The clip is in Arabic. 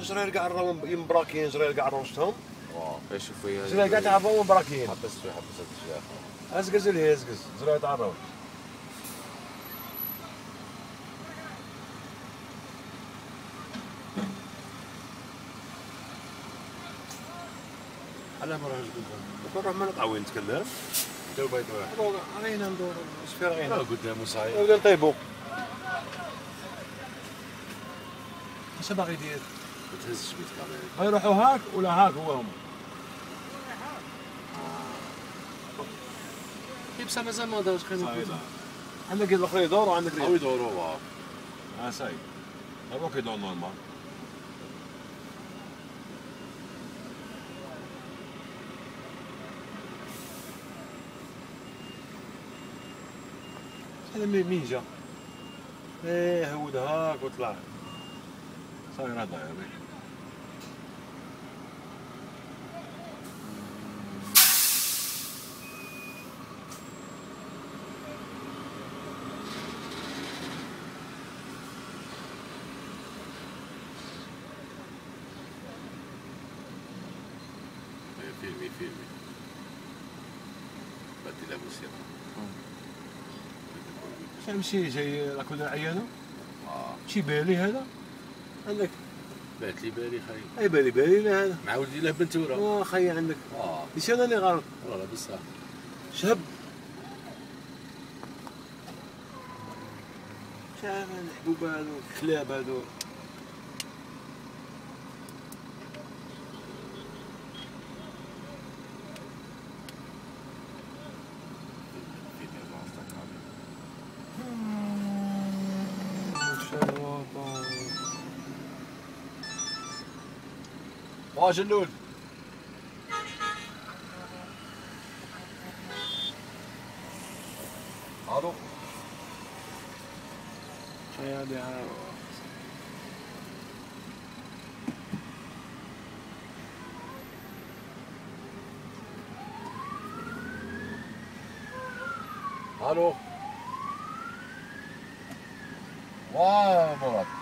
جرير كاع راهم مبراكين جرير كاع روشتهم واه كيشوف فيها جرير كاع تعرفهم مبراكين حبس شوي حبس هاد الشيء أزقز لي أزقز. جرير تعرفهم على ما راهش قدام نروح ما نطعوي نتكلم. دو بيت واحد علينا ندور. اش في لا رغينا قدامه صحيح نبدا نطيبو اش باغي يدير؟ ما تهزش بيت كاميرا غيروحوا هاك ولا هاك هو هما يبسا مازال ما دارش خير عندك الاخرين يدوروا عندك أو يدوروا واه آه ساي. هذا كيدور نورمال. هذا مين مين جا؟ إيه هود هاك وطلع. صاير هذا يا بي فيلمي فيلمي بدي له موسيقى شمشي جاي راكو آه شي بالي هذا عندك؟ بات لي بالي خاي أي بالي بالي؟ لا هذا معاود لي له بنتوره آه خي عندك. آه. ليش أنا اللي غلط والله بصح. شاب شاف الحبوب هذو الكلاب هذو Arjanul. Ado. Çaya de ha. Alo. Vay Murat.